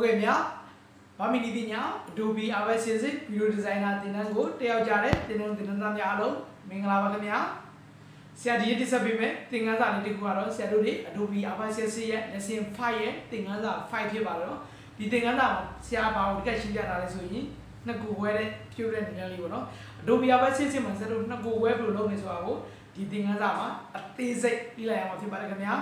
เคမြဘာမီနီတင်ညာ Adobe Avast Basic Video Designer သင်တန်းကိုတက်ရောက်ကြတဲ့သင်တန်းသင်တန်းသားများအားလုံးမင်္ဂလာပါခင်ဗျာဆရာဒီနေ့တက်ဆက်ပေးမယ်သင်ခန်းစာလေးတစ်ခုကတော့ဆရာတို့တွေ Adobe Avast Basic ရဲ့ lesson 5ရဲ့သင်ခန်းစာ5ဖြစ်ပါတယ်နော်ဒီသင်ခန်းစာမှာဆရာဘာကိုတကယ်ရှင်းပြတာလဲဆိုရင်နှစ်ခုဝဲတဲ့ဖြိုးတဲ့နည်းလေးပေါ့နော် Adobe Avast Basic မှာဆရာတို့နှစ်ခုဝဲဘယ်လိုလုပ်နေဆိုတာကိုဒီသင်ခန်းစာမှာအသေးစိတ်ပြလိုက်ရမှာဖြစ်ပါတယ်ခင်ဗျာ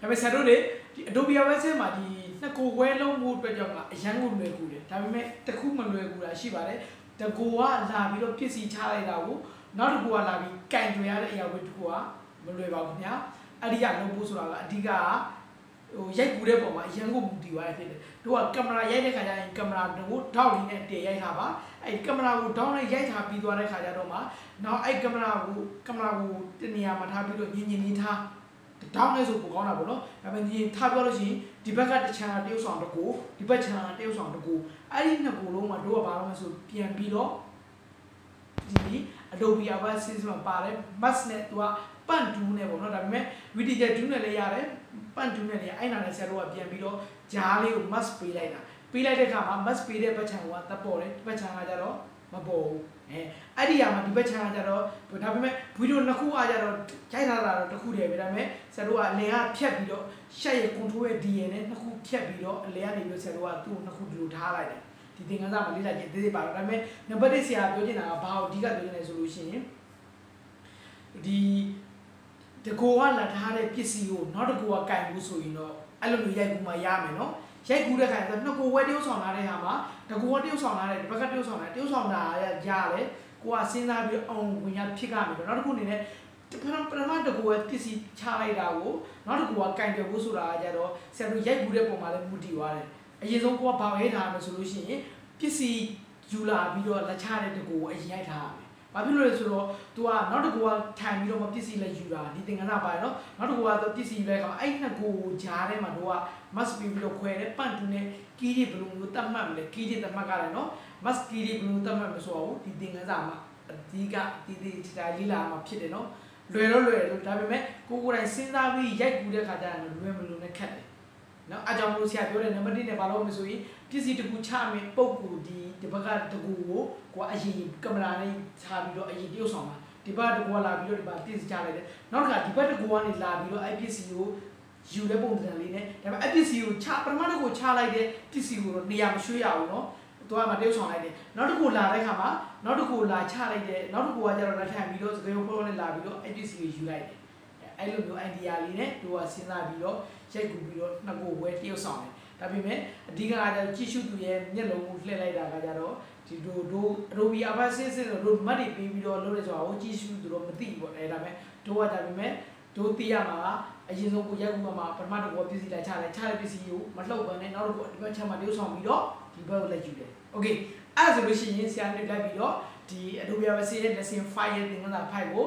ဒါပေမဲ့ဆရာတို့တွေဒီ Adobe Avast မှာဒီ နှစ်ကိုဝဲလုံးမှုအတွက်ကြောင့်ကအရန်ကိုလွယ်ကူတယ်ဒါပေမဲ့တစ်ခုမလွယ်ကူတာရှိပါတယ်တကူကလာပြီးတော့ပြစ်စီချလိုက်တာကိုနောက်တစ်ခုကလာပြီးကင်ကြွရတဲ့အရာဝတ္ထုကမလွယ်ပါဘူးခင်ဗျာအဲ့ဒီကလုံးဖို့ဆိုတာကအဓိကဟိုရိုက်ကူတဲ့ပုံမှာအရန်ကိုမူတည်သွားရဖြစ်တယ်တို့ကကင်မရာရိုက်တဲ့ခါကျရင်ကင်မရာကိုထောက်လေးနဲ့တည်ရိုက်ထားပါအဲ့ကင်မရာကိုဒေါင်းနဲ့ရိုက်ထားပြီးသွားတဲ့ခါကျတော့မှနောက်အဲ့ကင်မရာကိုကင်မရာကိုတနေရာမှာထားပြီးတော့ညင်ညင်လေးထား တောင်းလဲဆိုပိုကောင်းတာပေါ့နော်ဒါပေမဲ့ဒီထားပြောလို့ရှိရင်ဒီဘက်ကတစ်ချမ်းတရုပ်ဆောင်တကူဒီဘက်ချမ်းတရုပ်ဆောင်တကူအဲ့ဒီနှစ်ခုလုံးမှာတို့ကဘာလို့လဲဆိုပြန်ပြီးတော့ဒီ Adobe Avast Sys မှာပါတယ် mask နဲ့သူကပန့်တူးနဲ့ပေါ့နော်ဒါပေမဲ့ video တူးနဲ့လည်းရတယ်ပန့်တူးနဲ့လည်းအဲ့နာနဲ့ဆရာတို့ကပြန်ပြီးတော့ဂျားလေးကို mask ပေးလိုက်တာပေးလိုက်တဲ့အခါမှာ mask ပေးတဲ့ဘက်ချမ်းကတပ်ပေါ်တယ်ဒီဘက်ချမ်းကကြတော့မပေါ်ဘူး အဲအဲ့ဒီအရာမှာဒီဘက်ချမ်းကကြတော့ဒါပေမဲ့ဗီဒီယိုနှစ်ခုအားကြတော့ရိုက်ထားတာတော့တစ်ခုတည်းပဲဒါပေမဲ့ဆရာတို့ကအလယ်ကဖြတ်ပြီးတော့ရှက်ရဲ့ control ရဲ့ DN နဲ့နှစ်ခုဖြတ်ပြီးတော့အလယ်ကနေပြီးဆရာတို့ကသူ့နှစ်ခုဒီလိုထားလိုက်တယ်ဒီသင်ခန်းစာမှာလေ့လာကြည့်သေးသေးပါတော့ဒါပေမဲ့နံပါတ်1ဆရာပြောချင်တာကဘာကိုအဓိကပြောချင်လဲဆိုလို့ရှိရင်ဒီတကောကလာထားတဲ့ပစ္စည်းကိုနောက်တကောကကင်ဘူးဆိုရင်တော့အဲ့လိုမျိုးရိုက်ကူမှရမယ်နော်ရိုက်ကူးတဲ့ခါကျတော့နှစ်ကိုဝဲတရုပ်ဆောင်လာတဲ့ဟာမှာ တကူကတရုပ်ဆောင်လာတဲ့ဒီဘက်ကတရုပ်ဆောင်လာတရုပ်ဆောင်လာရရတယ်ကိုကစဉ်းစားပြီးအောင်ဝင်ရဖြစ်ကြမယ်တော့နောက်တစ်ခုအနေနဲ့ပထမပထမတကူကပစ္စည်းချလိုက်တာကိုနောက်တစ်ခုကကင်တယ်ဖို့ဆိုတာကြတော့ဆရာတို့ရိုက်ကူးတဲ့ပုံမှာလည်းမူတည်သွားတယ်အရင်ဆုံးကိုကဘာဝဲထားမယ်ဆိုလို့ရှိရင်ပစ္စည်းယူလာပြီးတော့လက်ချတဲ့တကူကိုအရင်ရိုက်ထားရမယ် ဘာဖြစ်လို့လဲဆိုတော့ तू ကနောက်တစ်ခုကထိုင်ပြီးတော့မပစ္စည်းလက်ယူတာဒီသင်္ကန်းစာပါနော်နောက်တစ်ခုကတော့ပစ္စည်းယူလိုက်ကောင်အဲ့နှစ်ခုကိုဂျားထဲမှာတို့က must ပြီးပြီးတော့ခွဲတယ်ပန့်တူနဲ့ကီးတွေဘယ်လိုမျိုးတတ်မှတ်မလဲကီးတွေတတ်မှတ်ကြတယ်နော် must ကီးတွေဘယ်လိုတတ်မှတ်မဆိုတော့ဒီသင်္ကန်းစာမှာအဓိကဒီဒီဒါလေးလာမှာဖြစ်တယ်နော်လွယ်တော့လွယ်တယ်ဒါပေမဲ့ကိုကိုယ်တိုင်စဉ်းစားပြီးရိုက်ကူးတဲ့ခါကျရင်လွယ်မလို့နဲ့ခက်တယ် နော်အကြောင်းလို့ဆရာပြောတဲ့နံပါတ်1နဲ့ဘာလို့မဆိုရင်ပစ္စည်းတစ်ခုချမယ်ပုံကူဒီဒီဘက်ကတကူကိုကိုအရင်ကင်မရာနဲ့ခြာပြီးတော့အရင်ပြုတ်ဆောင်ပါဒီဘက်တကူကလာပြီးတော့ဒီဘက်ပစ္စည်းချလိုက်တယ်နောက်တစ်ခါဒီဘက်တကူကနေလာပြီးတော့အဲ့ပစ္စည်းကိုယူတဲ့ပုံစံလေးနဲ့ဒါပေမဲ့အဲ့ပစ္စည်းကိုချပထမတစ်ခုချလိုက်တဲ့ပစ္စည်းကိုတော့နေရာမရွှေ့ရဘူးနော်သွားမှတရုပ်ဆောင်လိုက်တယ်နောက်တစ်ခုလာတဲ့ခါမှာနောက်တစ်ခုလာချလိုက်တယ်နောက်တစ်ခုကကျတော့လက်ထပ်ပြီးတော့စကေးဖိုးနဲ့လာပြီးတော့အဲ့ပစ္စည်းကိုယူလိုက်တယ် အဲ့လိုမျိုး idea လေးနဲ့တို့ကစဉ်းစားပြီးတော့ရိုက်ကူပြီးတော့နှစ်ခုဝဲတရုပ်ဆောင်တယ်ဒါပေမဲ့အဓိကကကြတော့ကြည့်ရှုသူရဲ့မျက်လုံးကိုလှည့်လိုက်တာကကြတော့ဒီတို့တို့ရိုဘီအဘဆစ်စစ်တို့မတ်တွေပြီးပြီးတော့လုပ်ရဆိုတာကိုကြည့်ရှုသူတော့မသိဘူးပေါ့အဲဒါပေမဲ့တို့ကဒါပေမဲ့တို့သိရမှာကအရင်ဆုံးကိုရိုက်ကူမှာပထမတစ်ခုပစ္စည်းလိုက်ချလိုက်ချတဲ့ပစ္စည်းကိုမလှုပ်ဘဲနဲ့နောက်တစ်ခုဒီဘက်ချက်မှာတရုပ်ဆောင်ပြီးတော့ဒီဘက်ကိုလက်ယူတယ်โอเคအဲ့ဆိုလို့ရှိရင်ဆရာနဲ့လိုက်ပြီးတော့ဒီ Adobe Avast ရဲ့ lesson 5ရဲ့သင်ခန်းစာ5ကို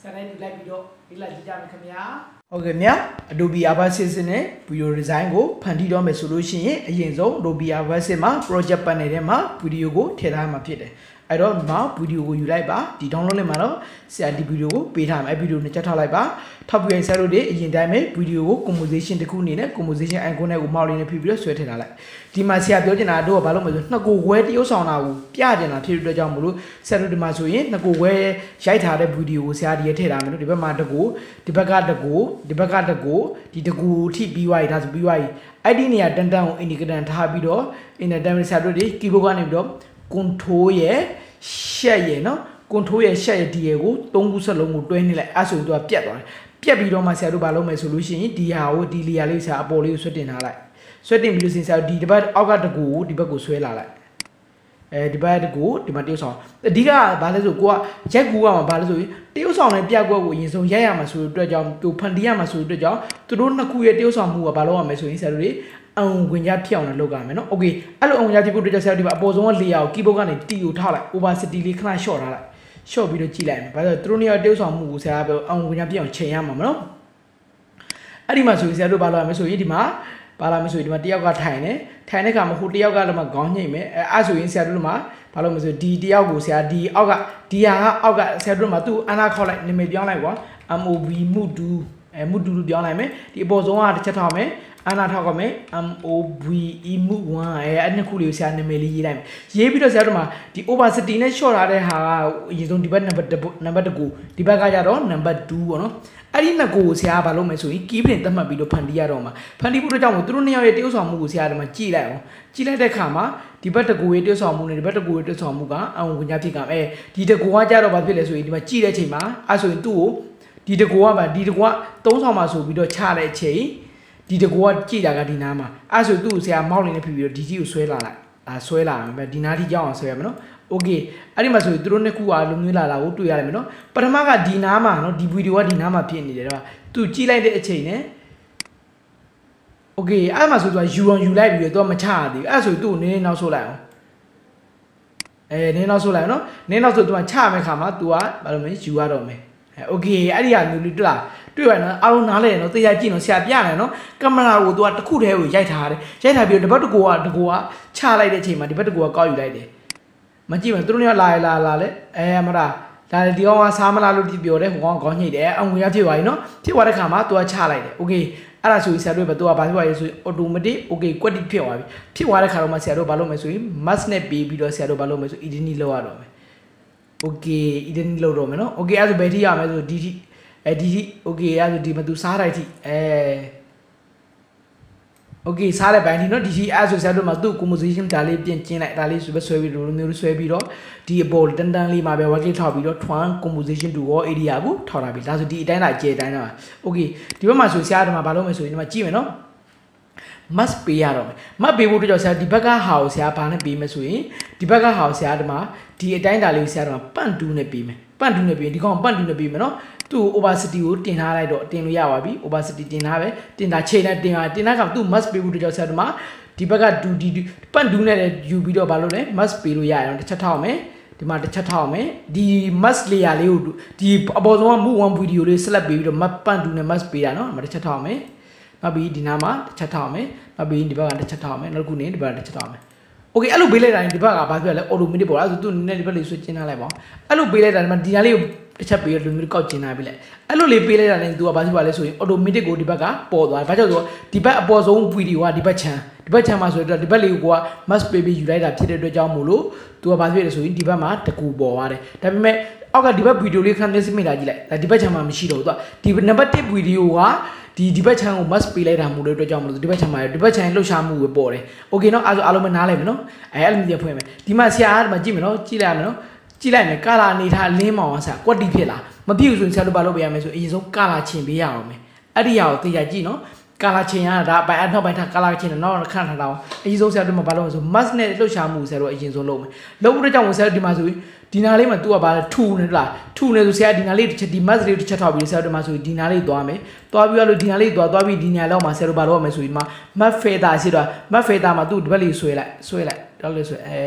ဆရာနဲ့လိုက်ပြီးတော့ လေ့လာကြည့်ကြမယ်ခင်ဗျာဟုတ်ကဲ့မြတ် Adobe Avast နဲ့ video design ကိုဖန်တီးတော့မယ်ဆိုလို့ရှိရင်အရင်ဆုံး Adobe Avast မှာ project panel ထဲမှာ video ကိုထည့်ထားမှာဖြစ်တယ် အဲ့တော့ဒီမှာဗီဒီယိုကိုယူလိုက်ပါဒီ download link မှာတော့ဆရာဒီဗီဒီယိုကိုပေးထားမယ်အဲ့ဗီဒီယိုနဲ့ချက်ထားလိုက်ပါထောက်ပြီးရင်ဆရာတို့တွေအရင်တိုင်းပဲဗီဒီယိုကို composition တစ်ခုအနေနဲ့ composition icon နဲ့ကိုမောက်လေးနဲ့ဖိပြီးတော့ဆွဲထည့်ထားလိုက်ဒီမှာဆရာပြောချင်တာတို့ကဘာလို့မလဲဆိုနှစ်ကိုဝဲတရုပ်ဆောင်တာကိုပြချင်တာဖြစ်တဲ့အတွက်ကြောင့်မလို့ဆရာတို့ဒီမှာဆိုရင်နှစ်ကိုဝဲရိုက်ထားတဲ့ဗီဒီယိုကိုဆရာဒီရဲထည့်ထားမယ်လို့ဒီဘက်မှာတကူဒီဘက်ကတကူဒီဘက်ကတကူဒီတကူထိပြီးသွားပြီဒါဆိုပြီးသွားပြီအဲ့ဒီနေရာတန်တန်ကို indicator ထားပြီးတော့ indicator ဆရာတို့ဒီ keyboard ကနေပြီးတော့ control ရဲ့ရှက်ရဲ့နော်ကွန်ထိုးရဲ့ရှက်ရဲ့ဒီရဲ့ကိုသုံးခုစလုံးကိုတွဲနေလိုက်အဲ့ဆိုရင်သူကပြတ်သွားတယ်ပြတ်ပြီးတော့မှဆရာတို့ဘာလုပ်မယ်ဆိုလို့ရှိရင်ဒီဟာကိုဒီလီယာလေးဆရာအပေါ်လေးကိုဆွတ်တင်ထားလိုက်ဆွတ်တင်ပြီးလို့ဆရာဒီတစ်ပတ်အောက်ကတကူကိုဒီဘက်ကိုဆွဲလာလိုက်အဲဒီဘက်တကူဒီမှာတရုပ်ဆောင်အဓိကဘာလဲဆိုကိုကရက်ကူကမှာဘာလဲဆိုရင်တရုပ်ဆောင်နဲ့ပြက်ကွက်ကိုအရင်ဆုံးရိုက်ရမှာဆိုတဲ့အတွက်ကြောင့်သူဖန်တီးရမှာဆိုတဲ့အတွက်ကြောင့်သူတို့နှစ်ခုရဲ့တရုပ်ဆောင်မှုကဘာလုပ်ရမလဲဆိုရင်ဆရာတို့တွေ အောင်ဝင်ကြဖြစ်အောင်လည်းလုပ်ကြမယ်နော်။ Okay အဲ့လိုအောင်ကြဖြစ်ဖို့အတွက်ဆရာဒီမှာအပေါ်ဆုံးက layer ကို keyboard ကနေ T ကိုထောက်လိုက် opacity လေးခဏ short ထားလိုက်။ short ပြီးတော့ကြည့်လိုက်မယ်။ဘာလို့လဲသူတို့နေရာတရုပ်ဆောင်မှုကိုဆရာပြောအောင်ဝင်ကြဖြစ်အောင်ချိန်ရမှာမနော်။အဲ့ဒီမှာဆိုရင်ဆရာတို့ဘာလုပ်ရမလဲဆိုရင်ဒီမှာပါလာမယ်ဆိုရင်ဒီမှာတယောက်ကထိုင်နေထိုင်တဲ့ခါမှာဟိုတယောက်ကလည်းမခေါင်းညိတ်မယ်အဲအဲ့ဆိုရင်ဆရာတို့မှာဘာလို့မဆိုဒီတယောက်ကိုဆရာဒီအောက်ကဒီဟာကအောက်ကဆရာတို့မှာသူ့အနာခေါ်လိုက်နာမည်ပြောင်းလိုက်ကွာ MOV မှုတူအဲမှုတူလို့ပြောင်းလိုက်မယ်ဒီအပေါ်ဆုံးကတစ်ချက်ထောက်မယ် အနာထောက်ကမယ် M O V E မှု1အဲအဲ့နှစ်ခုလေးကိုဆရာနာမည်လေးရေးလိုက်မယ်ရေးပြီးတော့ဆရာတို့မှာဒီ opacity နဲ့ short ထားတဲ့ဟာကအရင်ဆုံးဒီဘက် number နံပါတ်1ဒီဘက်ကကြတော့ number 2ပေါ့နော်အဲ့ဒီနှစ်ကိုဆရာကဘာလုပ်မလဲဆိုရင် key print သတ်မှတ်ပြီးတော့ဖန်တီးရတော့မှာဖန်တီးဖို့တော့ကြောင့်သူတို့နှစ်ယောက်ရဲ့တရုပ်ဆောင်မှုကိုဆရာကဒီမှာကြည့်လိုက်အောင်ကြည့်လိုက်တဲ့အခါမှာဒီဘက်တကူရဲ့တရုပ်ဆောင်မှုနဲ့ဒီဘက်တကူရဲ့တရုပ်ဆောင်မှုကအအောင်ဝင်ကြဖြစ်ကအဲဒီတကူကကြတော့ဘာဖြစ်လဲဆိုရင်ဒီမှာကြည့်တဲ့အချိန်မှာအဲ့ဆိုရင်သူ့ကိုဒီတကူကပါဒီတကူကသုံးဆောင်မှာဆိုပြီးတော့ချတဲ့အချိန် ဒီတကူကကြည့်တာကဒီနားမှာအဲ့ဆိုသူ့ကိုဆရာမောက်လေးနဲ့ဖြစ်ပြီးတော့ဒီကြီးကိုဆွဲလာလိုက်အာဆွဲလာမယ်ဒီနားထိကြောင်းအောင်ဆွဲရမယ်နော်โอเคအဲ့ဒီမှာဆိုရင်သူတို့နှစ်ခုကလုံမျိုးလာတာကိုတွေ့ရတယ်မယ်နော်ပထမကဒီနားမှာနော်ဒီဗီဒီယိုကဒီနားမှာဖြစ်နေတယ်တော့သူကြည့်လိုက်တဲ့အချိန်နဲ့โอเคအဲ့မှာဆိုသူကယူအောင်ယူလိုက်ပြီးတော့သူကမချရသေးဘူးအဲ့ဆိုသူ့ကိုနည်းနည်းနောက်ဆုတ်လိုက်အောင်အဲနည်းနောက်ဆုတ်လိုက်နော်နည်းနောက်ဆိုသူကချမယ်ခါမှာသူကဘာလို့မလဲယူရတော့မယ်အဲโอเคအဲ့ဒီဟာမျိုးလေးတွေ့လား တွေ့ရနော်အားလုံးနားလဲနော်တရားကြည့်နော်ဆရာပြတယ်နော်ကင်မရာကိုသူကတစ်ခုတည်းကိုရိုက်ထားတယ်ရိုက်ထားပြီးတော့ဒီဘက်တကူကတကူကချလိုက်တဲ့အချိန်မှာဒီဘက်တကူကကောက်ယူလိုက်တယ်မကြည့်ဘူးသူတို့ကလာလာလာလဲအဲမလားဒါဒီကောင်ကစားမလားလို့ပြောတယ်ဟိုကောင်ခေါင်းညှိတယ်အောင်ငွေရဖြစ်သွားပြီနော်ဖြစ်သွားတဲ့ခါမှာသူကချလိုက်တယ်โอเคအဲ့ဒါဆိုရင်ဆရာတို့ပဲသူကဘာဖြစ်သွားလဲဆိုရင် automatic okay ကွက်တိဖြစ်သွားပြီဖြစ်သွားတဲ့ခါတော့မှဆရာတို့ဘာလုပ်မလဲဆိုရင် mask နဲ့ပေးပြီးတော့ဆရာတို့ဘာလုပ်မလဲဆို edit လုပ်ရတော့မယ် okay edit လုပ်တော့မယ်နော် okay အဲ့ဒါဆိုဘယ်ထိရမလဲဆိုဒီထိ အဲဒီထိ okay အဲ့ဒါဆိုဒီမသူစားတိုင်းထိအဲ okay စားတဲ့ဘိုင်းဒီနော်ဒီဒီအဲ့ဆိုဆရာတို့မှာသူ့ composition ဒါလေးပြင်ကျင်းလိုက်ဒါလေးဆိုပဲဆွဲပြီးလိုမျိုးဆွဲပြီးတော့ဒီအပေါ်တန်တန်လေးမှာပဲ work ထောက်ပြီးတော့ twan composition to all area ကိုထောက်တာပြီဒါဆိုဒီအတိုင်းလာကျေအတိုင်းလာ okay ဒီဘက်မှာဆိုဆရာတို့မှာဘာလုပ်မလဲဆိုရင်ဒီမှာကြည့်မယ်နော် must ပေးရတော့မယ် must ပေးဖို့အတွက်ကြောင့်ဆရာဒီဘက်ကဟာကိုဆရာဘာနဲ့ပေးမယ်ဆိုရင်ဒီဘက်ကဟာကိုဆရာဒီမှာဒီအတိုင်းဒါလေးကိုဆရာတို့မှာပန့်တူးနဲ့ပေးမယ် ပန့်တူနေပြီဒီကောင်ပန့်တူနေပြီမယ်နော်သူ့ opacity ကိုတင်ထားလိုက်တော့တင်လို့ရပါပြီ opacity တင်ထားပဲတင်တာချိန်နဲ့တင်တာတင်တာကသူ့ mask ပေးဖို့တကြောက်ဆရာတမဒီဘက်ကဒူဒီပန့်တူနဲ့လည်းယူပြီးတော့ဘာလို့လဲ mask ပေးလို့ရရအောင်တစ်ချက်ထောက်မယ်ဒီမှာတစ်ချက်ထောက်မယ်ဒီ mask layer လေးကိုဒီအပေါ်ဆုံးက move one video လေး select ပေးပြီးတော့ map ပန့်တူနဲ့ mask ပေးတာနော်ဒီမှာတစ်ချက်ထောက်မယ်နောက်ပြီးဒီနားမှာတစ်ချက်ထောက်မယ်နောက်ပြီးဒီဘက်ကတစ်ချက်ထောက်မယ်နောက်တစ်ခုနေဒီဘက်ကတစ်ချက်ထောက်မယ် โอเคအဲ့လိုပေးလိုက်တာဒီဘက်ကဘာဖြစ်လဲအော်တိုမက်တစ်ပေါ်လားဆိုသူနည်းနည်းဒီဘက်လေးဆွကျင်းထားလိုက်ပေါ့အဲ့လိုပေးလိုက်တာဒီမှာဒီနားလေးကိုတစ်ချက်ပေးရလူမျိုးကောက်ကျင်းထားပြီလေအဲ့လိုလေးပေးလိုက်တာလည်းသူကဘာဖြစ်ပါလဲဆိုရင်အော်တိုမက်တစ်ကိုဒီဘက်ကပေါ်သွားတယ်ဘာကြောင့်ဆိုတော့ဒီဘက်အပေါ်ဆုံးဗီဒီယိုကဒီဘက်ချမ်းဒီဘက်ချမ်းမှာဆိုတော့ဒီဘက်လေးကိုက mass baby ယူလိုက်တာဖြစ်တဲ့အတွက်ကြောင့်မို့လို့သူကဘာဖြစ်လဲဆိုရင်ဒီဘက်မှာတကူပေါ်သွားတယ်ဒါပေမဲ့အောက်ကဒီဘက်ဗီဒီယိုလေးခံနေစမိတာကြည့်လိုက်ဒါဒီဘက်ချမ်းမှာမရှိတော့ဘူးသူကဒီနံပါတ်1ဗီဒီယိုက ဒီဒီဘက်ချမ်းကို must ပေးလိုက်တာမို့လို့အတွက်ကြောင့်မလို့ဒီဘက်ချမ်းမှာဒီဘက်ချမ်းလှုပ်ရှားမှုပဲပေါ်တယ်။ Okay เนาะအားဆိုအားလုံးမနားလိုက်မယ်เนาะအဲအဲ့လိုမျိုးဖွင့်မယ်။ဒီမှာဆရာကဒီမှာကြည့်မယ်เนาะကြည့်လိုက်ရမယ်เนาะကြည့်လိုက်မယ်ကာလာအနေထားလင်းမောင်အောင်ဆရာကွက်တီဖြစ်လားမဖြစ်ဘူးဆိုရင်ဆရာတို့ဘာလုပ်ပေးရမလဲဆိုအရင်ဆုံးကာလာချင်ပေးရအောင်မယ်။အဲ့ဒီဟာကိုသိကြကြည့်เนาะ ကာလာချင်းရတာဒါဘိုင်အနောက်ဘိုင်ထားကာလာချင်းတော့ခန့်ထားတာအကြီးဆုံးဆရာတို့မှာဘာလို့လဲဆို mass နဲ့လှုပ်ရှားမှုဆရာတို့အရင်ဆုံးလုပ်မယ်လုပ်ဖို့တကြောင်ဆရာတို့ဒီမှာဆိုရင်ဒီနာလေးမှာ तू ကဘာလဲထူနေလားထူနေဆိုဆရာဒီနာလေးတစ်ချက်ဒီ mass လေးတစ်ချက်ထောက်ပြီးဆရာတို့မှာဆိုဒီနာလေးသွားမယ်သွားပြီးတော့ဒီနာလေးသွားသွားပြီးဒီနာလောက်မှာဆရာတို့ဘာလုပ်ရမလဲဆိုဒီမှာ map feather ရှိတော့ map feather မှာ तू ဒီဘက်လေးဆွဲလိုက်ဆွဲလိုက်တော့လေဆိုအဲ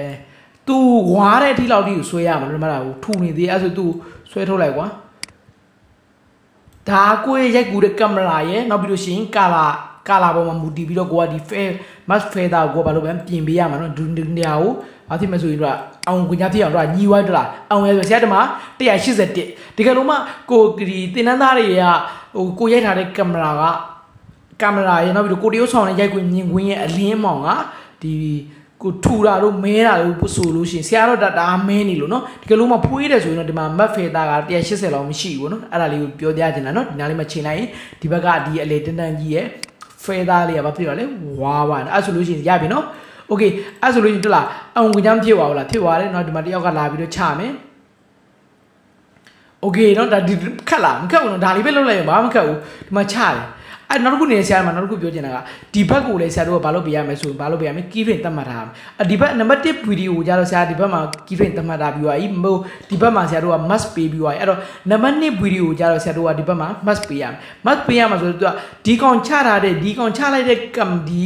သူဝါတဲ့အထိလောက်ထိကိုဆွဲရမှာလို့မှတ်တာကိုထူနေသေးအဲဆိုသူဆွဲထုတ်လိုက်ကွာ ဒါကိုရိုက်ကူတဲ့ကင်မရာရဲ့နောက်ပြီးလို့ရှိရင်ကာလာကာလာပေါ်မှာမူတည်ပြီးတော့ကိုကဒီ fair mask feather ကိုဘာလို့ပဲပြင်ပေးရမှာနော်ဒူနေရာကိုဘာဖြစ်မလဲဆိုရင်တော့အောင်ကွန်ညာဖြစ်အောင်တော့ညီဝိုင်းတလားအောင်ရဲဆိုဆရာတမ181ဒီကလုံးမကိုဒီတင်နန်းသားတွေကဟိုကိုရိုက်ထားတဲ့ကင်မရာကကင်မရာရဲ့နောက်ပြီးတော့ကိုတရုတ်ဆောင်နဲ့ရိုက်ခွင့်မြင်ခွင့်ရဲ့အလင်းမောင်ကဒီ ကိုထူတာတို့မဲတာတို့ဆိုလို့ရှိရင်ဆရာတော့ဒါမဲနေလို့เนาะဒီကလုံးမဖွေးတယ်ဆိုရင်တော့ဒီမှာ map filter က180လောက်မရှိဘူးเนาะအဲ့ဒါလေးကိုပြောပြချင်တာเนาะဒီနားလေးမှာချိန်လိုက်ရင်ဒီဘက်ကဒီအလေတန်တန်ကြီးရဲ့ filter လေးကဘာဖြစ်ရလဲဝါဝါအဲ့ဆိုလို့ရှိရင်ရပြီเนาะโอเคအဲ့ဆိုလို့ရင်တလားအောင်ကွန်ချမ်းဖြစ်သွားဘူးလားဖြစ်သွားတယ်เนาะဒီမှာတယောက်ကလာပြီးတော့ချမယ်โอเคเนาะဒါဒီခက်လားမခက်ဘူးเนาะဒါလေးပဲလုပ်လိုက်ရင်ဘာမှမခက်ဘူးဒီမှာချတယ် အဲ့နောက်တစ်ခုနေဆရာမှာနောက်တစ်ခုပြောချင်တာကဒီဘက်ကိုလည်းဆရာတို့ကဘာလို့ပေးရမလဲဆိုရင်ဘာလို့ပေးရမလဲ key frame သတ်မှတ်ထားမယ်အဒီဘက်နံပါတ်1ဗီဒီယိုကိုကြတော့ဆရာဒီဘက်မှာ key frame သတ်မှတ်ထားပြီးသွားပြီမဟုတ်ဒီဘက်မှာဆရာတို့က must ပေးပြီးသွားပြီအဲ့တော့နံပါတ်2ဗီဒီယိုကိုကြတော့ဆရာတို့ကဒီဘက်မှာ must ပေးရမယ် must ပေးရမှာဆိုတော့ဒီကောင်ချထားတဲ့ဒီကောင်ချလိုက်တဲ့ကံဒီ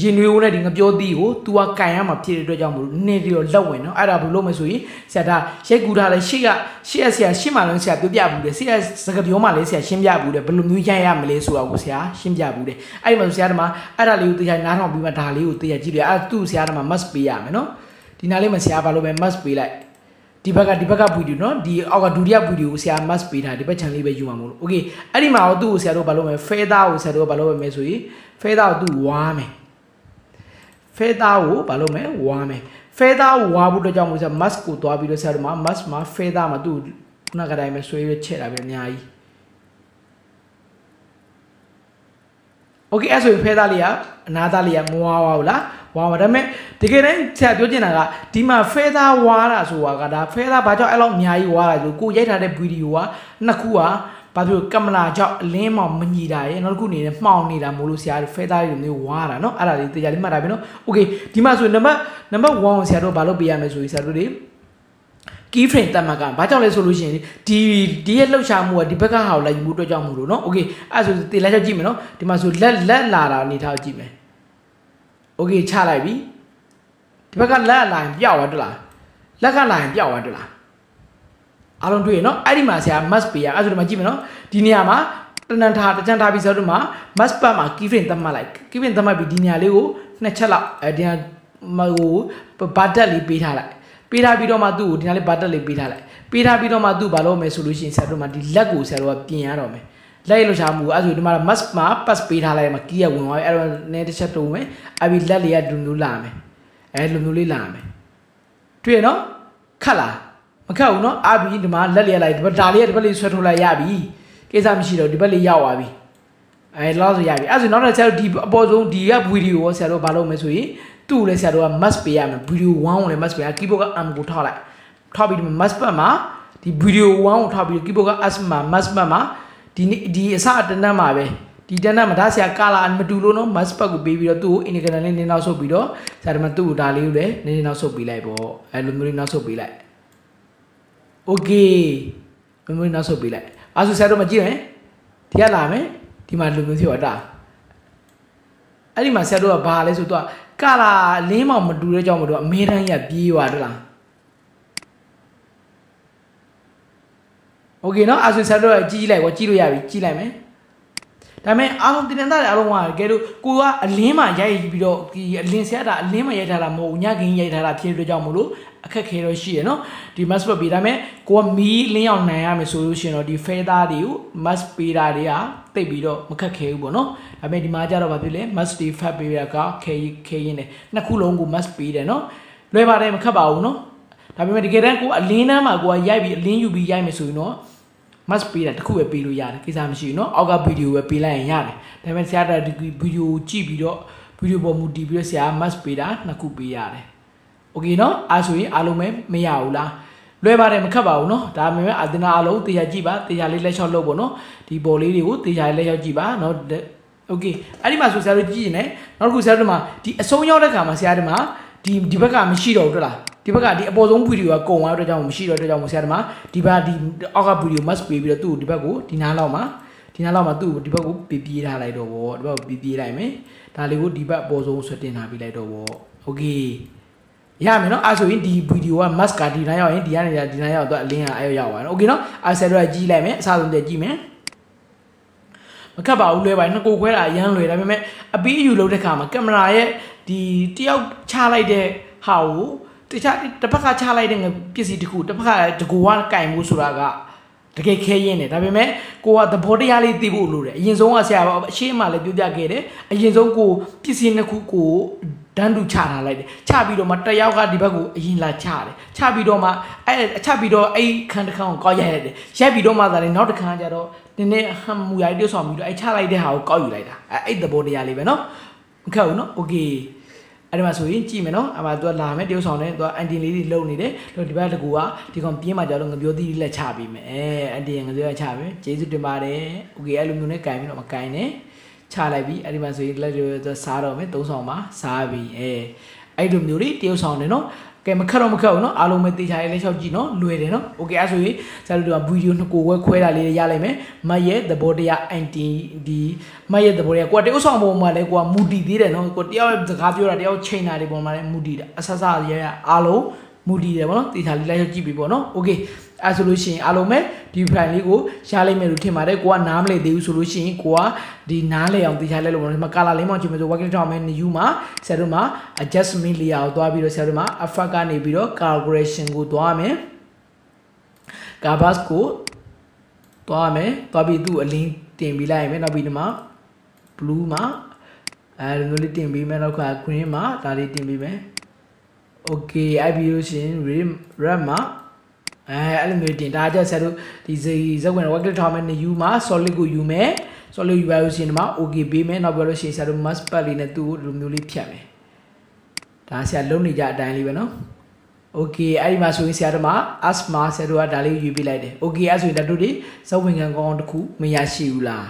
ရင်တွေနဲ့ဒီငပြောသီးကို तू ကကန်ရမှာဖြစ်တဲ့အတွက်ကြောင့်မလို့နေပြီးတော့လက်ဝင်နော်အဲ့ဒါဘယ်လိုလုပ်မလဲဆိုရင်ဆရာဒါရိုက်ကူထားလဲရှေ့ကရှေ့ကဆရာရှင်းမှလည်းဆရာပြောပြဘူးတယ်ဆရာစကားပြောမှလည်းဆရာရှင်းပြဘူးတယ်ဘယ်လိုမျိုးရိုက်ရမလဲဆိုတာကိုဆရာရှင်းပြဘူးတယ်အဲ့ဒီမှာဆရာဓမ္မအဲ့ဒါလေးကိုတရားနားထောင်ပြီးမှဒါလေးကိုတရားကြည့်ပြအဲ့သူ့ဆရာဓမ္မ must ပေးရမယ်နော်ဒီနားလေးမှာဆရာဘာလို့ပဲ must ပေးလိုက်ဒီဘက်ကဒီဘက်ကဗီဒီယိုနော်ဒီအောက်ကဒုတိယဗီဒီယိုကိုဆရာ must ပေးထားဒီဘက် channel လေးပဲယူမှာမို့လို့ okay အဲ့ဒီမှာတော့သူ့ကိုဆရာတို့ဘာလုပ်မလဲ feather ကိုဆရာတို့ဘာလုပ်မလဲဆိုရင် feather ကိုသူ့ဝါမယ် feather ကိုဘာလုပ်မလဲဝါမယ် feather ကိုဝါဖို့အတွက်ကြောင့်မို့ဆရာ must ကိုသွားပြီးတော့ဆရာတို့မှာ must မှာ feather မှာသူ့ခုနကတိုင်းပဲဆွဲရချက်တာပဲအများကြီး โอเคအဲ့ဆိုရင်ဖဲသားလေးကအနာသားလေးကမဝါဝါဘူးလားဝါဝါဒါပေမဲ့တကယ်တမ်းဆရာပြောချင်တာကဒီမှာဖဲသားဝါတာဆိုတာကဒါဖဲသားဘာကြောင့်အဲ့လောက်အများကြီးဝါတာဆိုကိုရိုက်ထားတဲ့ဗီဒီယိုကနှစ်ခုကဘာဖြစ်ကင်မရာကြောင့်အလင်းမောင်မညီတာရဲ့နောက်တစ်ခုအနေနဲ့မှောင်နေတာမို့လို့ဆရာဖဲသားတွေမျိုးဝါတာเนาะအဲ့ဒါလေးတရားလေးမှတ်တာပြီเนาะโอเคဒီမှာဆိုနံပါတ်နံပါတ်1ကိုဆရာတို့ဘာလုပ်ပေးရမလဲဆိုရင်ဆရာတို့တွေ key frame တက်မှတ်ကဘာကြောင့်လဲဆိုလို့ရှိရင်ဒီဒီရဲ့လှုပ်ရှားမှုကဒီဘက်ကဟာကိုလိုက်ယူမှုအတွက်ကြောင့်မို့လို့เนาะโอเคအဲ့ဆိုတေလက်ချက်ကြည့်မယ်เนาะဒီမှာဆိုလက်လက်လာတာအနေထားကိုကြည့်မယ်โอเคချလိုက်ပြီဒီဘက်ကလက်လာရင်ပြောက်သွားတလားလက်ကလာရင်ပြောက်သွားတလားအားလုံးတွေ့ရเนาะအဲ့ဒီမှာဆရာ must ပေးရအဲ့ဆိုဒီမှာကြည့်မယ်เนาะဒီနေရာမှာတဏ္ဍာတကြံထားပြီးဆိုတော့မှာ must ပတ်မှာ key frame တက်မှတ်လိုက် key frame တက်မှတ်ပြီးဒီနေရာလေးကိုနှစ်ချက်လောက်အဲဒီဟိုဘာတက်လေးပေးထားလိုက် ပေးထားပြီးတော့မှသူ့ကိုဒီနားလေးဘာတက်လေးပေးထားလိုက်ပေးထားပြီးတော့မှသူ့ဘာလုပ်မယ်ဆိုလို့ရှိရင်ဆရာတို့မှဒီလက်ကိုဆရာတို့ကပြင်ရတော့မယ်လက်ရလို့ရှာမှုအဲ့ဆိုဒီမှာ must မှာ pass ပေးထားလိုက်မှာ key ရဝင်သွားပြီအဲ့တော့နည်းတစ်ချက်တုံးမယ်အဲ့ပြီးလက်လေးကဒူးဒူးလာမယ်အဲ့လိုမျိုးလေးလာမယ်တွေ့ရနော်ခတ်လားမခတ်ဘူးနော်အပြီးဒီမှာလက်လေးလိုက်ဒီဘက်ဒါလေးကဒီဘက်လေးဆွဲထုတ်လိုက်ရပြီကိစ္စမရှိတော့ဒီဘက်လေးရောက်သွားပြီအဲလောက်ဆိုရပြီအဲ့ဆိုနောက်တော့ဆရာတို့ဒီအပေါ်ဆုံးဒီကဗီဒီယိုကိုဆရာတို့ဘာလုပ်မလဲဆိုရင် သူ့ကိုလည်းဆရာတို့က must ပေးရမယ်ဗီဒီယို1ကိုလည်း must ပေးရ keyboard က arm ကိုထောက်လိုက်ထောက်ပြီးဒီ must ပတ်မှာဒီဗီဒီယို1ကိုထောက်ပြီး keyboard က as မှာ must ပတ်မှာဒီဒီအစအတန်းတန်းမှာပဲဒီတန်းတန်းမှာဒါဆရာကာလာမတူလို့နော် must ပတ်ကိုပေးပြီးတော့သူ့ကို indicator လေးနင်းနောက်ဆုပ်ပြီးတော့ဆရာဒီမှာသူ့ကိုဒါလေးကိုလည်းနင်းနောက်ဆုပ်ပေးလိုက်ပေါ့အဲလိုမျိုးလေးနောက်ဆုပ်ပေးလိုက် okay လိုမျိုးနောက်ဆုပ်ပေးလိုက်အဲဆိုဆရာတို့မကြည့်ရင်ဒီကလာမယ်ဒီမှာလိုမျိုးဖြစ်တော့တာအဲ့ဒီမှာဆရာတို့ကဘာလဲဆိုတော့ ကာလာလင်းမောင်မတူတဲ့ကြောင့်မတို့အမေတန်းရပြေးသွားတလားโอเคเนาะအဲ့ဆိုဆရာတို့ကကြည့်လိုက်ကောကြည့်လို့ရပြီကြည့်လိုက်မယ် ဒါပေမဲ့အားလုံးတင်တန်းသားတွေအားလုံးကကဲလို့ကိုကအလင်းမှာရိုက်ပြီးတော့ဒီအလင်းဆရာတာအလင်းမှာရိုက်ထားတာမဟုတ်ညခင်းရိုက်ထားတာဖြစ်တဲ့ကြောင့်မလို့အခက်ခဲတော့ရှိရနော်ဒီ mask ပေးဒါပေမဲ့ကိုကမီးလင်းအောင်နိုင်ရမယ်ဆိုလို့ရှိရင်တော့ဒီ feather တွေကို mask ပေးတာတွေကတိတ်ပြီးတော့မခက်ခဲဘူးပေါ့နော်ဒါပေမဲ့ဒီမှာကျတော့ဗာဖြစ်လဲ mask တွေ fat ပေးရကခဲခဲရင်းတယ်နှစ်ခုလုံးကို mask ပေးတယ်နော်လွယ်ပါတယ်မခက်ပါဘူးနော်ဒါပေမဲ့တကယ်တမ်းကိုအလင်းတန်းမှာကိုကရိုက်ပြီးအလင်းယူပြီးရိုက်မယ်ဆိုရင်တော့ must ပေးတာတခုပဲပေးလို့ရတယ်ကိစ္စမရှိဘူးเนาะအောက်ကဗီဒီယိုပဲပေးလိုက်ရင်ရတယ်ဒါပေမဲ့ဆရာတာဒီဗီဒီယိုကြည့်ပြီးတော့ဗီဒီယိုပေါ်မူတည်ပြီးတော့ဆရာ must ပေးတာနှစ်ခုပေးရတယ်โอเคเนาะအားဆိုရင်အားလုံးပဲမရဘူးလားလွယ်ပါတယ်မခက်ပါဘူးเนาะဒါပေမဲ့အဒနာအားလုံးတရားကြည့်ပါတရားလေးလက်လျှောက်လုပ်ပေါ့เนาะဒီဘော်လေးတွေကိုတရားလေးလက်လျှောက်ကြည့်ပါเนาะโอเคအဲ့ဒီမှာဆိုဆရာတို့ကြည့်ရင်လည်းနောက်တစ်ခုဆရာတို့မှာဒီအဆုံးရောက်တဲ့ခါမှာဆရာတို့မှာဒီဒီဘက်ကမရှိတော့ဘူးတွေ့လား ဒီဘက်ကဒီအပေါ်ဆုံးဗီဒီယိုကကုန်သွားတဲ့ကြောင့်မရှိတော့တဲ့ကြောင့်ဆရာသမားဒီဘက်ဒီအောက်ကဗီဒီယို must ပေးပြီးတော့သူ့ကိုဒီဘက်ကိုဒီနားလောက်မှာဒီနားလောက်မှာသူ့ကိုဒီဘက်ကိုပြပြေးထားလိုက်တော့ဗောဒီဘက်ကိုပြပြေးလိုက်မယ်ဒါလေးကိုဒီဘက်အပေါ်ဆုံးဆွတင်ထားပြီးလိုက်တော့ဗောโอเคရမယ်နော်အဲဆိုရင်ဒီဗီဒီယိုက must ကဒီနားရောက်ရင်ဒီကနေဒီနားရောက်တော့အလင်းကအရောက်ရောက်သွားတယ်โอเคနော်အဲဆယ်တော့ကြည့်လိုက်မယ်အစားဆုံးတည်းကြည့်မယ်မခက်ပါဘူးလွယ်ပါနှစ်ကိုခွဲတာအရန်လွယ်ဒါပေမဲ့အပီးအယူလုပ်တဲ့ခါမှာကင်မရာရဲ့ဒီတယောက်ချလိုက်တဲ့ဟာကို တခြားတစ်ဖက်ကချလိုက်တဲ့ပစ္စည်းတစ်ခုတစ်ဖက်ကတကူကကင်မှုဆိုတာကတကယ်ခဲရင်တယ်ဒါပေမဲ့ကိုကသဘောတရားလေးသိဖို့လိုတယ်အရင်ဆုံးကဆရာအရှိမှလည်းပြောပြခဲ့တယ်အရင်ဆုံးကိုပစ္စည်းနှစ်ခုကိုဒန်းတူချထားလိုက်တယ်ချပြီးတော့မှတယောက်ကဒီဘက်ကိုအရင်လာချတယ်ချပြီးတော့မှအဲချပြီးတော့အဲ့ခန်းတစ်ခန်းကိုကောက်ရိုက်လိုက်တယ်ရိုက်ပြီးတော့မှသာလေနောက်တစ်ခန်းကျတော့နည်းနည်းဟမ်မူရိုက်တွဆောင်ပြီးတော့အဲ့ချလိုက်တဲ့ဟာကိုကောက်ယူလိုက်တာအဲအဲ့သဘောတရားလေးပဲเนาะမခက်ဘူးเนาะโอเค အဲ့ဒီမှာဆိုရင်ကြည့်မယ်နော်အဲ့မှာသူကလာမယ်တရုပ်ဆောင်တယ်သူကအန်တင်လေးတွေလုံနေတယ်လို့ဒီဘက်တကူကဒီကောင်ပြင်းမှကြောက်လို့ငပြောသီးလေးလက်ချပေးမယ်အဲအန်တင်ငပြောချပေးကျေးဇူးတင်ပါတယ်โอเคအဲ့လိုမျိုးနဲ့ကင်ပြီးတော့မကင်နဲ့ချလိုက်ပြီအဲ့ဒီမှာဆိုရင်လက်တွေစားတော့မယ်သုံးဆောင်ပါစားပြီအဲအဲ့လိုမျိုးတွေတရုပ်ဆောင်တယ်နော် ကဲမခက်တော့မခက်ဘူးเนาะအားလုံးပဲတေချာလေးလျှောက်ကြည့်เนาะလွယ်တယ်เนาะโอเคအဲ့ဆိုရင်ဆရာတို့ကဗီဒီယိုနှစ်ကိုဝဲခွဲတာလေးရလိုက်မယ်မတ်ရဲ့သဘောတရားအန်တီဒီမတ်ရဲ့သဘောတရားကိုကတရုပ်ဆောင်ပုံမှာလဲကိုကမူတည်သေးတယ်เนาะကိုတယောက်စကားပြောတာတယောက်ချိန်တာတွေပုံမှာလဲမူတည်တာအဆဆရရအားလုံးမူတည်တယ်ဗောနော်တေချာလေးလျှောက်ကြည့်ပြီဗောနော်โอเค အဲဆိုလို့ရှိရင်အားလုံးပဲဒီ file လေးကိုရှားလိုက်မယ်လို့ထင်ပါတယ်ကိုကနားမလည်သေးဘူးဆိုလို့ရှိရင်ကိုကဒီနားလည်အောင်တေချာလဲလို့ဒီမှာ color လေးမှချိန်မယ်ဆို working town မယ် new မှာဆရာတို့မှာ adjustment layer ကိုသွားပြီးတော့ဆရာတို့မှာ effect ကနေပြီးတော့ calculation ကိုသွားမယ် garbage ကိုသွားမယ်သွားပြီးသူ့အလင်းတင်ပြီးလိုက်ရမယ်နောက်ပြီးဒီမှာ blue မှာအဲဒီလိုလေးတင်ပြီးမယ်နောက်က green မှာဒါလေးတင်ပြီးမယ် okay အဲ့ပြီးလို့ရှိရင် red မှာ အဲအဲ့လိုမျိုးတင်ဒါကြဆက်တို့ဒီဇဇက်ဝင် work click ထားမယ်နေယူမှာ solid ကိုယူမယ် solid ယူပါလို့ရှိရင်ဒီမှာ okay ပေးမယ်နောက်ပြီးလို့ရှိရင်ဆက်တို့ mouse pad လေးနဲ့သူ့ကိုဒီလိုမျိုးလေးဖြတ်မယ်ဒါဆရာလုံးနေကြအတိုင်းလေးပဲနော် okay အဲ့ဒီမှာဆိုရင်ဆရာတို့မှာ asthma ဆရာတို့ကဒါလေးယူပြလိုက်တယ် okay အဲ့ဆိုရင်တို့ဒီဇက်ဝင်ခံကောင်းတစ်ခုမရရှိဘူးလား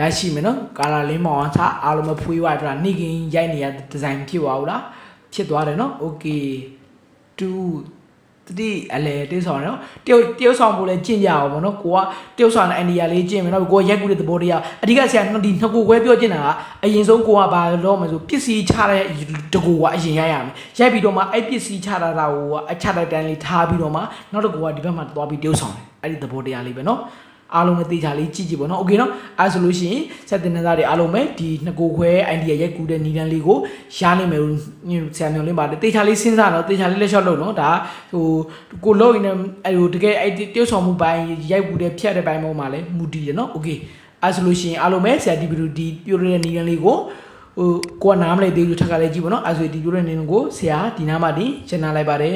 ရရှိမယ်နော်ကာလာလင်းမောင်အစားအားလုံးမဖွေးဝါတာနေကင်းရိုက်နေရဒီဇိုင်းဖြစ်သွားဘူးလားဖြစ်သွားတယ်နော် okay 2 တတိအလဲတေးဆောင်နော်တယောက်တယောက်ဆောင်ဖို့လဲကျင့်ကြအောင်ပေါ့နော်ကိုကတယောက်ဆောင်တဲ့အန်ဒီယာလေးကျင့်မယ်နော်ကိုကရက်ကူတဲ့သဘောတရားအဓိကဆရာဒီနှစ်ကိုခွဲပြောကျင့်တာကအရင်ဆုံးကိုကဘာလို့မဆိုပစ္စည်းချတဲ့တကူကအရင်ရိုက်ရမယ်ရိုက်ပြီးတော့မှအဲ့ပစ္စည်းချတာတာကိုအချတဲ့တန်းလေးထားပြီးတော့မှနောက်တစ်ကူကဒီဘက်မှာသွားပြီးတယောက်ဆောင်တယ်အဲ့ဒီသဘောတရားလေးပဲနော် အားလုံးပဲတေချာလေးကြည့်ကြည့်ပေါ့နော်โอเคနော်အဲဆိုလို့ရှိရင်စက်တင်နေသားတွေအားလုံးပဲဒီနှစ်ကိုခွဲ idea ရိုက်ကူးတဲ့နီလန်းလေးကိုရနိုင်မယ်ဆရာမျိုးလင်းပါတယ်တေချာလေးစဉ်းစားတော့တေချာလေးလက်ရှော့လုပ်နော်ဒါဟိုကိုလို့ရင်အဲဟိုတကယ်အဲ့တိ ုပ်ဆောင်မှုပိုင်းရိုက်ကူးတဲ့ဖြတ်တဲ့ပိုင်းပေါ်မှာလည်းမူတည်တယ်နော်โอเคအဲဆိုလို့ရှိရင်အားလုံးပဲဆရာဒီဗီဒီယိုဒီပြိုရတဲ့နီလန်းလေးကိုဟိုကိုကနားမလဲသေးဘူးထပ်ကလည်းကြည့်ပါနော်အဲဆိုဒီပြိုရတဲ့နီလန်းကိုဆရာဒီနားမှာဒီရှင်းနာလိုက်ပါတယ်